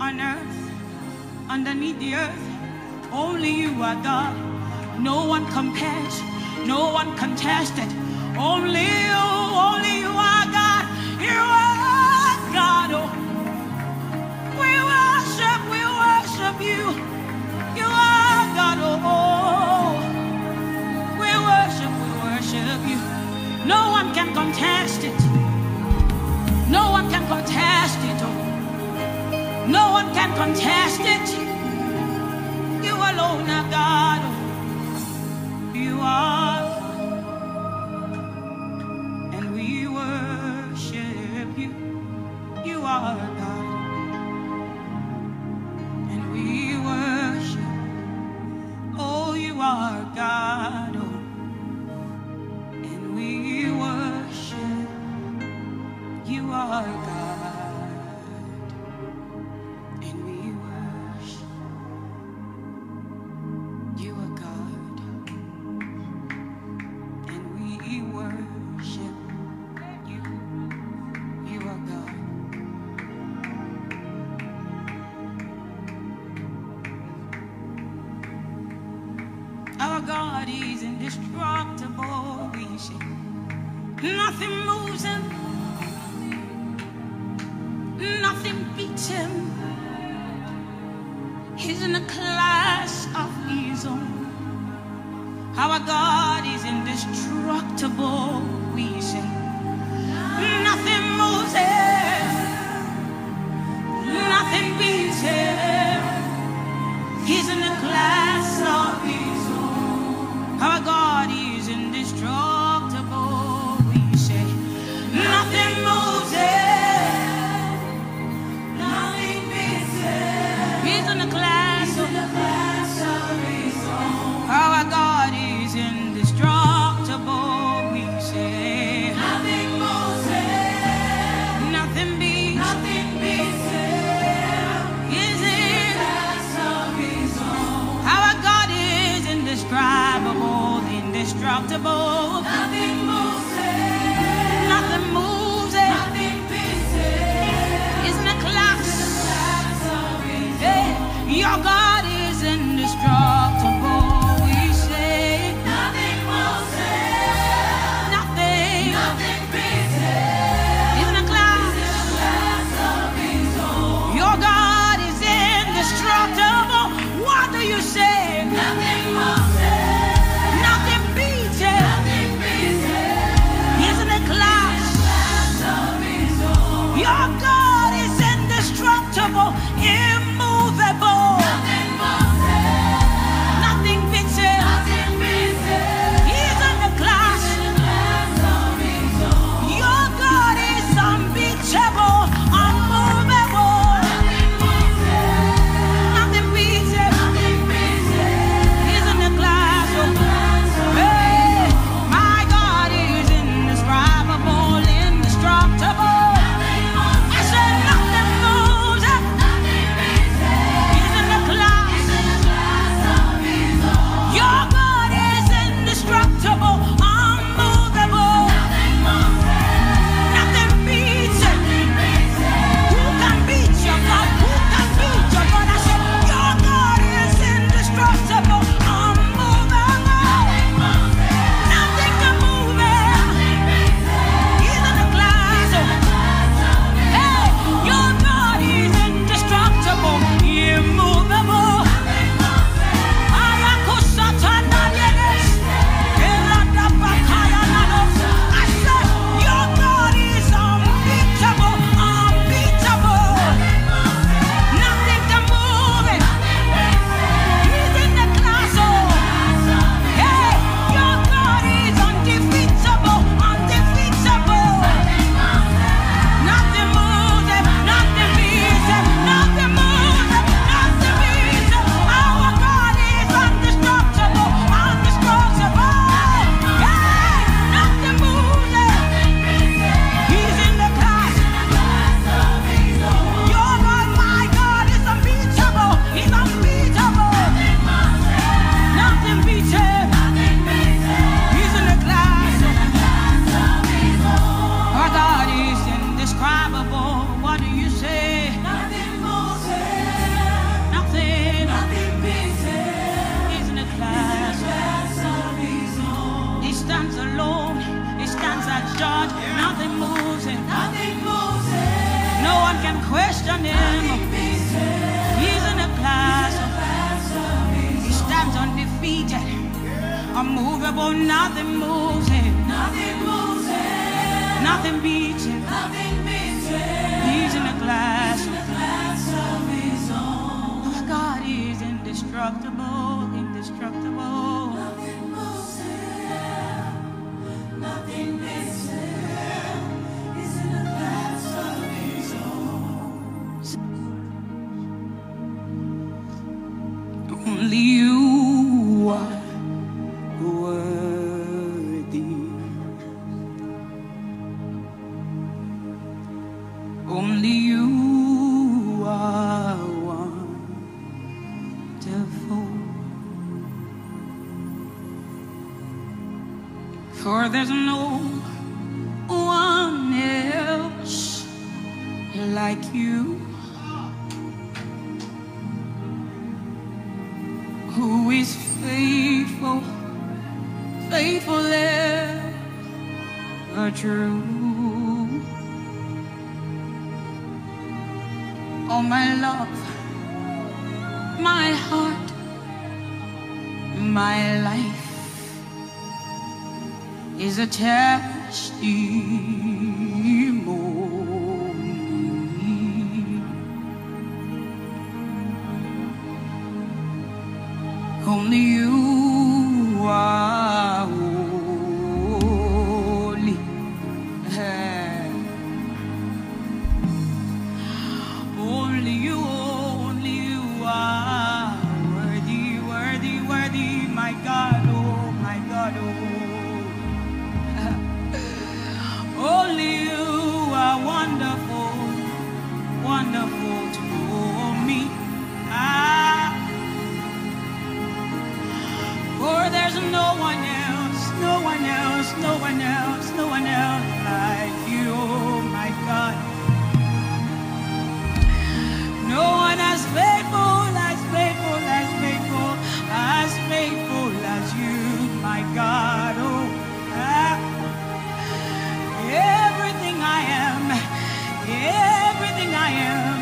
on earth, underneath the earth. Only you are God. No one compares, no one contested. Only you, only you are God. You are God, oh. We worship, we worship you. You are God, oh. oh. We worship, we worship you. No one can contest it. No one can contest it. No one can contest it. You alone are God. You are. Nothing beats him. He's in a class of his own. Our God is indestructible. We say nothing Your God. God, yeah. nothing moves him. Nothing moves him. No one can question him. He's in a class. He stands undefeated, yeah. unmovable. Nothing moves him. Nothing moves him. Nothing beats him. Nothing beats him. He's in a class. He's in a class of his own. Oh, God is indestructible, indestructible. Only you are wonderful. For there's no one else like you. Is a testimony. No one else, no one else like you, oh my God. No one as faithful, as faithful, as faithful, as faithful as you, my God. Oh, ah. everything I am, everything I am,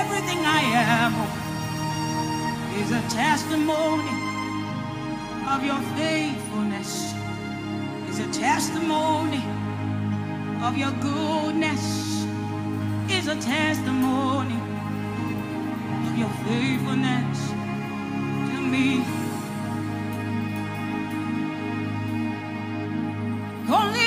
everything I am is a testimony of your a testimony of your goodness is a testimony of your faithfulness to me. Only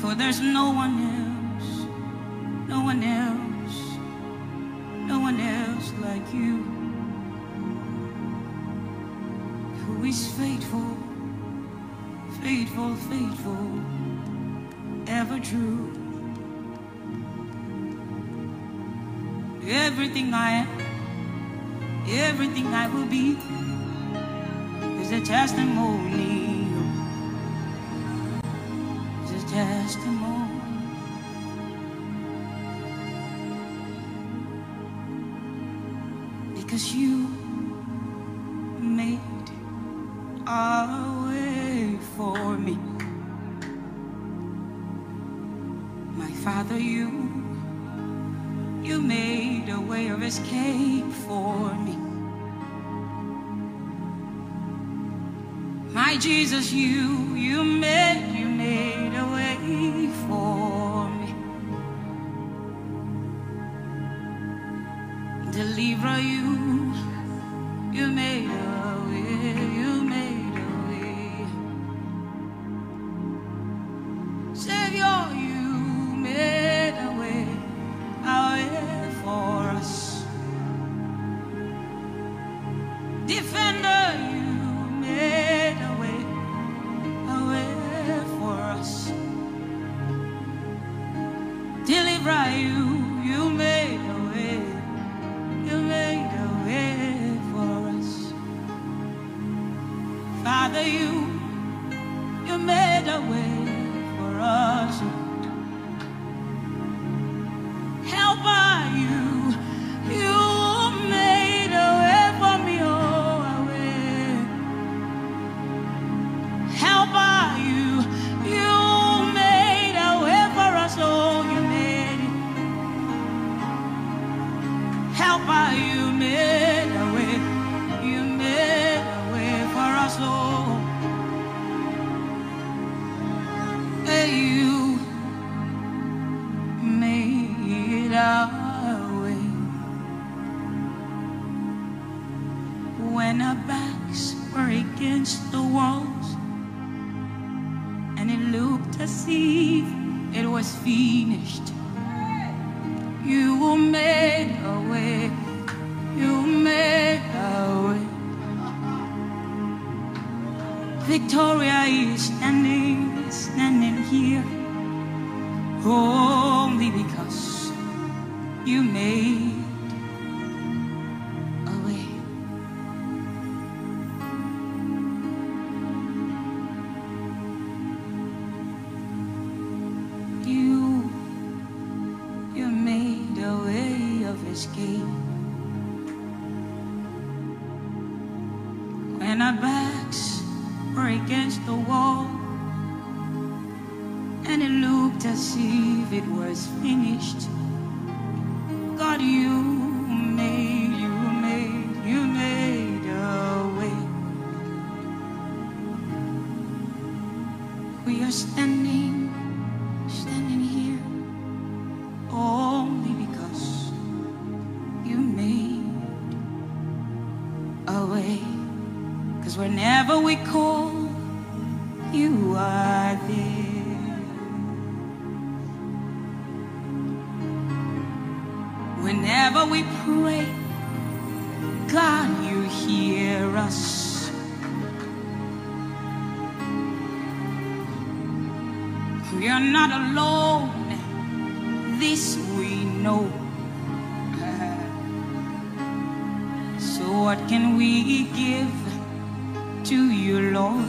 For there's no one else, no one else, no one else like you. Who is faithful, faithful, faithful, ever true. Everything I am, everything I will be is a testimony. Because you made a way for me. My Father, you you made a way of escape for me. My Jesus, you, you made, made for me. Deliver you against the walls and it looked as if it was finished. You made a way, you made a way. Victoria is standing, Because whenever we call, you are there. Whenever we pray, God, you hear us. We are not alone, this we know. So, what can we give to you, Lord?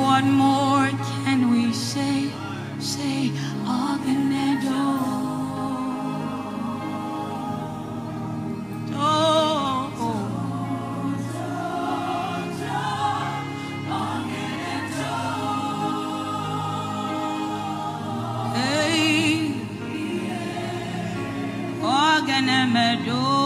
What more can we say? Say, Agnado. We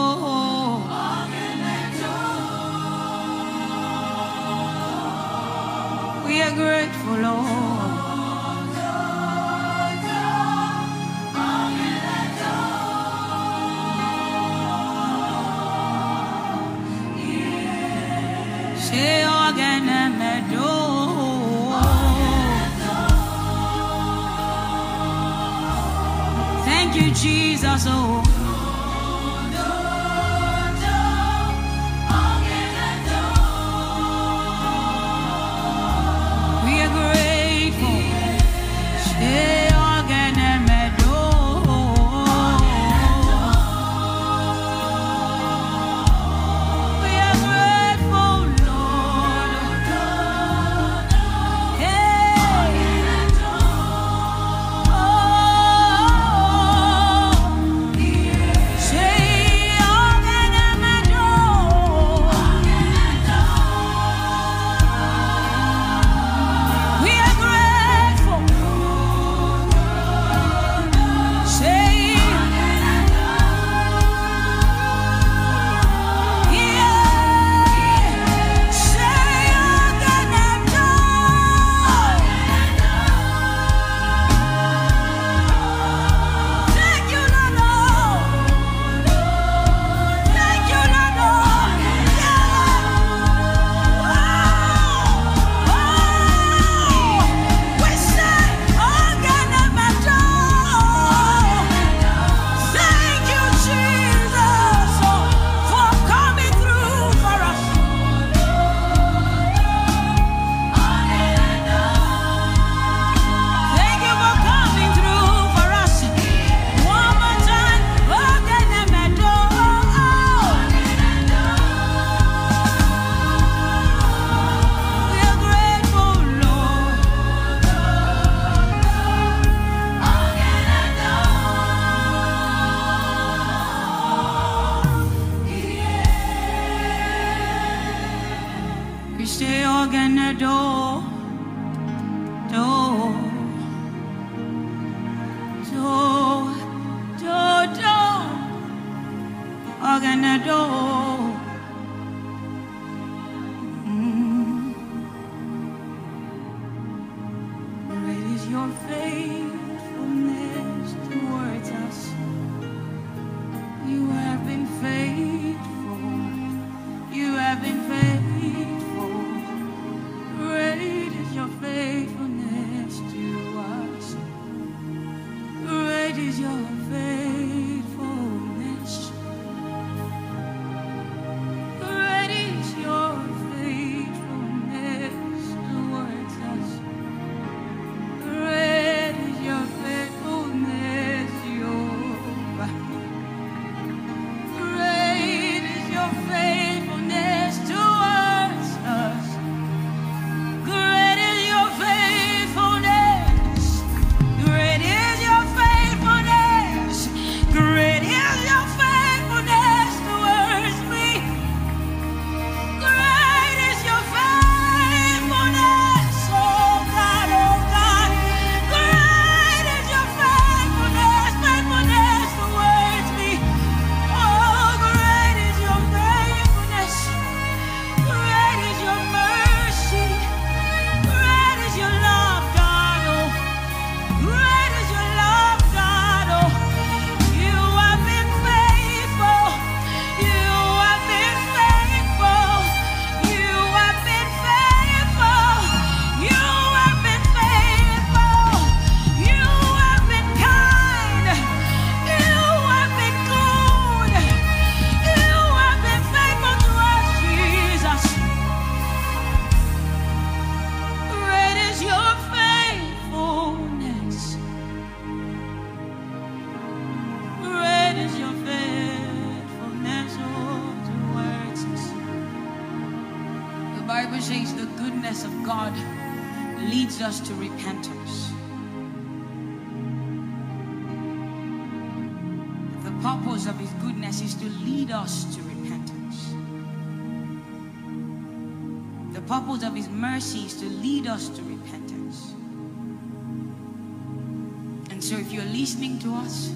you're listening to us,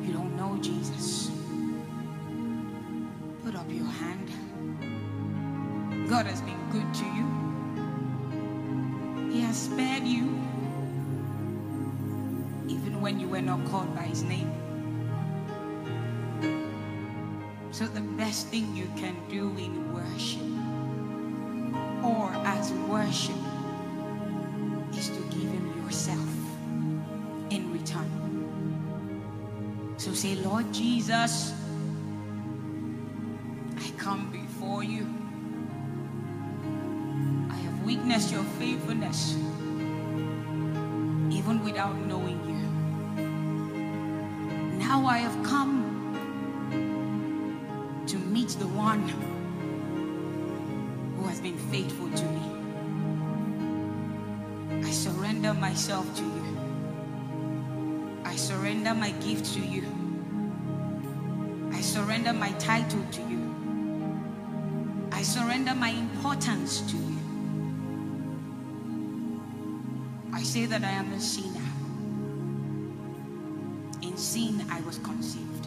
you don't know Jesus, put up your hand. God has been good to you. He has spared you even when you were not called by his name. So the best thing you can do in worship or as worship time. So say, Lord Jesus, I come before you. I have witnessed your faithfulness even without knowing you. Now I have come to meet the one who has been faithful to me. I surrender myself to you. I surrender my gift to you. I surrender my title to you. I surrender my importance to you. I say that I am a sinner. In sin, I was conceived.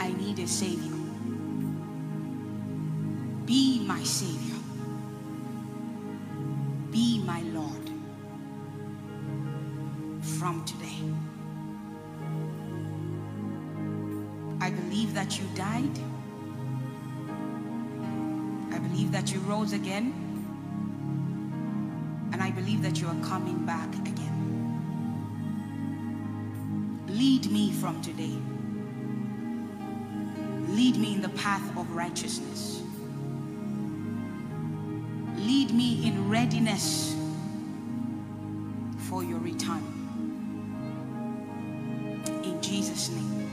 I need a Savior. Be my Savior. Be my Lord from today. I believe that you died. I believe that you rose again. And I believe that you are coming back again. Lead me from today. Lead me in the path of righteousness. Lead me in readiness for your return. Name.